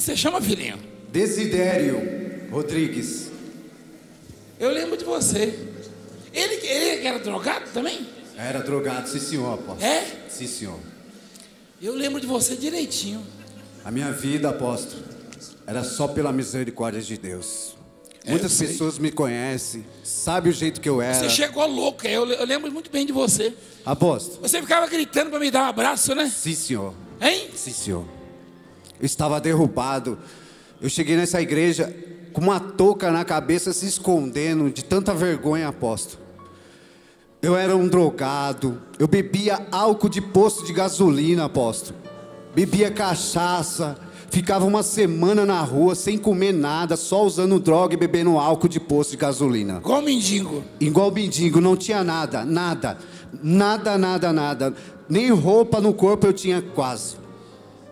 que você chama, filhinho? Desidério Rodrigues. Eu lembro de você. Ele, ele era drogado também? Era drogado, sim senhor, apóstolo. É? Sim senhor. Eu lembro de você direitinho. A minha vida, apóstolo, era só pela misericórdia de Deus. É, Muitas pessoas me conhecem, sabem o jeito que eu era. Você chegou louco, eu, eu lembro muito bem de você. Apóstolo, Você ficava gritando para me dar um abraço, né? sim senhor. Hein? Sim senhor. Eu estava derrubado. Eu cheguei nessa igreja com uma touca na cabeça, se escondendo de tanta vergonha, apóstolo. Eu era um drogado. Eu bebia álcool de posto de gasolina, apóstolo. Bebia cachaça. Ficava uma semana na rua sem comer nada, só usando droga e bebendo álcool de posto de gasolina. Igual mendigo. Igual mendigo, não tinha nada, nada. Nada, nada, nada. Nem roupa no corpo eu tinha quase.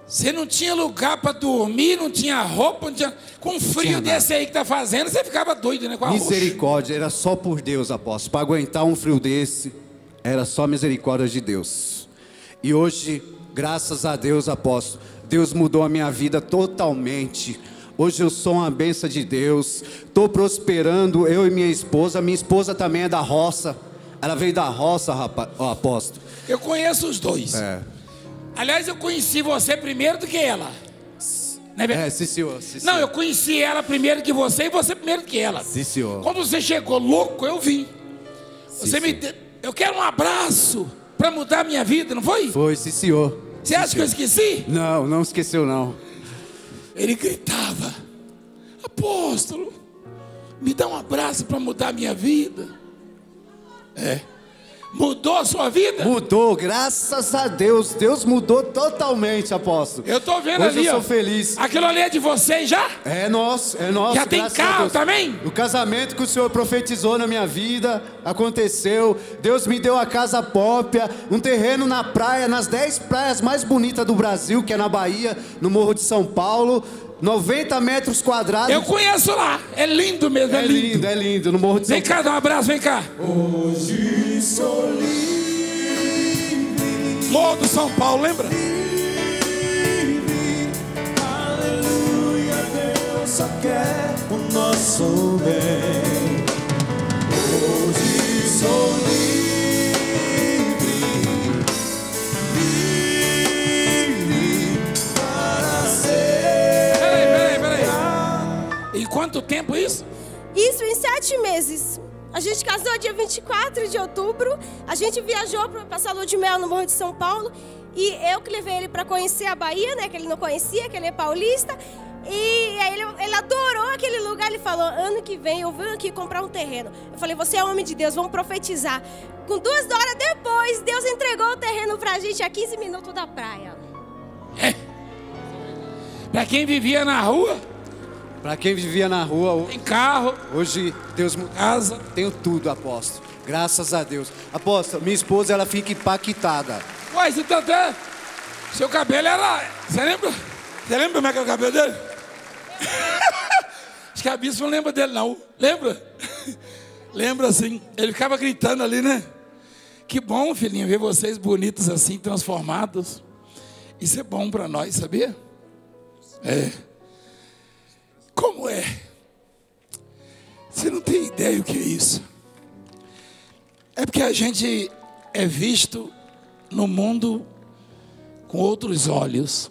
Você não tinha lugar para dormir, não tinha roupa, não tinha. Com frio Tinha desse aí que tá fazendo, você ficava doido, né? Com a roxa. Misericórdia, era só por Deus, apóstolo. Para aguentar um frio desse, era só misericórdia de Deus. E hoje, graças a Deus, apóstolo, Deus mudou a minha vida totalmente. Hoje eu sou uma benção de Deus. Estou prosperando, eu e minha esposa. Minha esposa também é da roça. Ela veio da roça, rapaz, apóstolo. Eu conheço os dois. É. Aliás, eu conheci você primeiro do que ela. Não é sim, senhor. Sim, Não, eu conheci ela primeiro que você e você primeiro que ela. Sim, senhor. Quando você chegou louco, eu vim. Você Sim, me. senhor. Eu quero um abraço para mudar a minha vida, não foi? Foi, sim, senhor. Você acha que eu esqueci? Não, não esqueceu, não. Ele gritava: Apóstolo, me dá um abraço para mudar a minha vida. É. Mudou a sua vida? Mudou, graças a Deus. Deus mudou totalmente, apóstolo. Eu tô vendo Hoje ali, eu ó. sou feliz. Aquilo ali é de vocês já? É nosso, é nosso. Já tem carro também? O casamento que o Senhor profetizou na minha vida aconteceu. Deus me deu a casa própria, um terreno na praia, nas 10 praias mais bonitas do Brasil, que é na Bahia, no Morro de São Paulo. 90 metros quadrados. Eu conheço lá. É lindo mesmo, é, É lindo. lindo, é lindo, no Morro de São Vem cá, dá um abraço, vem cá. Hoje sou Morro do São Paulo, lembra? Aleluia, Deus só quer o nosso bem. Hoje sou livre, livre para ser. Peraí, peraí, peraí. Em quanto tempo isso? Isso em sete meses. A gente casou dia 24 de outubro. A gente viajou para passar lua de mel no Morro de São Paulo. E eu que levei ele para conhecer a Bahia, né? Que ele não conhecia, que ele é paulista. E aí ele, ele adorou aquele lugar. Ele falou: ano que vem eu venho aqui comprar um terreno. Eu falei: você é homem de Deus, vamos profetizar. Com duas horas depois, Deus entregou o terreno pra gente a 15 minutos da praia. Pra quem vivia na rua, Para quem vivia na rua, tem carro, hoje Deus casa. Tenho tudo, apóstolo. Graças a Deus. Apóstolo, minha esposa ela fica impactada. Uai, você tá até. Seu cabelo era. Você lembra? Você lembra como é que era o cabelo dele? Acho que a bispa não lembra dele, não. Lembra? Lembra assim. Ele ficava gritando ali, né? Que bom, filhinho, ver vocês bonitos assim, transformados. Isso é bom pra nós, sabia? É. Como é? Você não tem ideia o que é isso. É porque a gente é visto no mundo com outros olhos.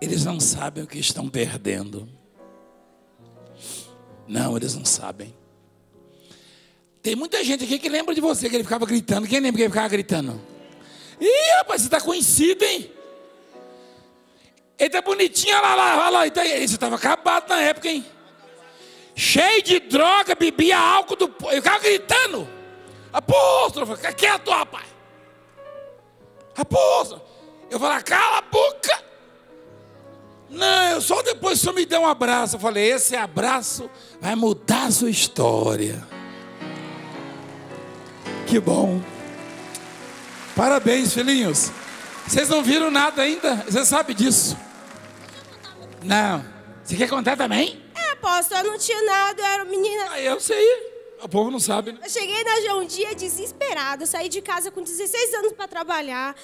Eles não sabem o que estão perdendo. Não, eles não sabem. Tem muita gente aqui que lembra de você, que ele ficava gritando. Quem lembra que ele ficava gritando? Ih, rapaz, você está conhecido, hein? Ele tá bonitinho, olha lá, olha lá, tá- Você estava acabado na época, hein? Cheio de droga, bebia álcool do. Ele ficava gritando. Apóstolo, eu fica quieto, rapaz. Apóstolo. Eu falei, cala a boca. Não, eu só depois senhor me deu um abraço. Eu falei, esse abraço vai mudar a sua história. Que bom. Parabéns, filhinhos. Vocês não viram nada ainda? Você sabe disso? Não. Você quer contar também? É, apóstolo, eu não tinha nada, eu era menina. Ah, eu sei. O povo não sabe, né? Eu cheguei na João um dia desesperada. Saí de casa com 16 anos para trabalhar.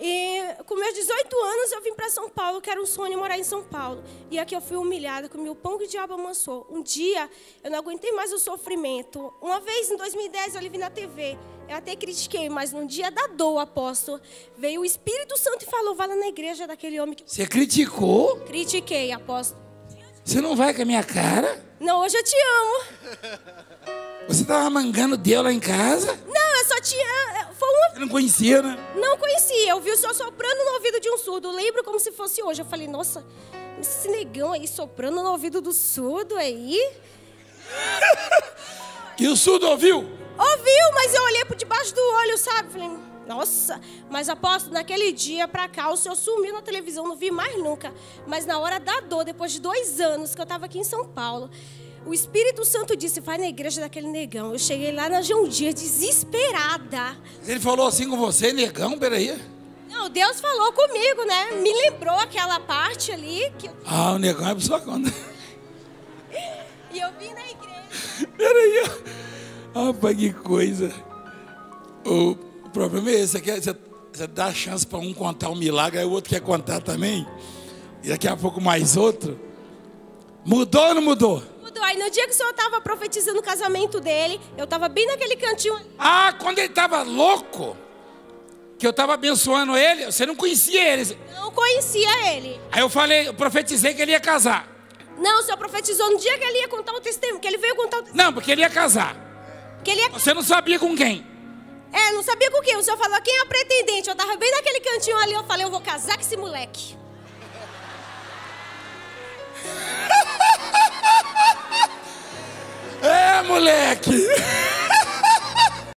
E com meus 18 anos, eu vim para São Paulo, que era um sonho morar em São Paulo. E aqui eu fui humilhada, comi o pão que o diabo amansou. Um dia, eu não aguentei mais o sofrimento. Uma vez, em 2010, eu vi na TV. Eu até critiquei, mas no dia da dor, apóstolo, veio o Espírito Santo e falou: vai lá na igreja daquele homem que. Você criticou? Critiquei, apóstolo. Você não vai com a minha cara? Não, hoje eu te amo. Você estava mangando Deus lá em casa? Não, eu só tinha. Foi uma. Você não conhecia, né? Não conhecia. Eu vi o senhor soprando no ouvido de um surdo. Eu lembro como se fosse hoje. Eu falei, nossa, esse negão aí soprando no ouvido do surdo aí. E o surdo ouviu? Ouviu, mas eu olhei por debaixo do olho, sabe? Falei, nossa, mas aposto, naquele dia pra cá, o senhor sumiu na televisão, não vi mais nunca. Mas na hora da dor, depois de dois anos que eu tava aqui em São Paulo, o Espírito Santo disse: vai na igreja daquele negão. Eu cheguei lá na João Dias desesperada. Ele falou assim com você, negão, peraí. Não, Deus falou comigo, né? Me lembrou aquela parte ali. Que... Ah, o negão é por sua conta. E eu vim na igreja. Peraí. Rapaz, que coisa. O problema é esse, você, quer, você, você dá chance para um contar um milagre, aí o outro quer contar também. E daqui a pouco mais outro. Mudou ou não mudou? Mudou. Aí no dia que o senhor estava profetizando o casamento dele, eu estava bem naquele cantinho. Ah, quando ele estava louco, que eu estava abençoando ele, você não conhecia ele. Não conhecia ele. Aí eu falei, eu profetizei que ele ia casar. Não, o senhor profetizou no dia que ele ia contar o testemunho, que ele veio contar o testemunho. Não, porque ele ia casar. Que ele ia... Você não sabia com quem? É, não sabia com quem. O senhor falou quem é a pretendente. Eu tava bem naquele cantinho ali, eu falei, eu vou casar com esse moleque. É, moleque!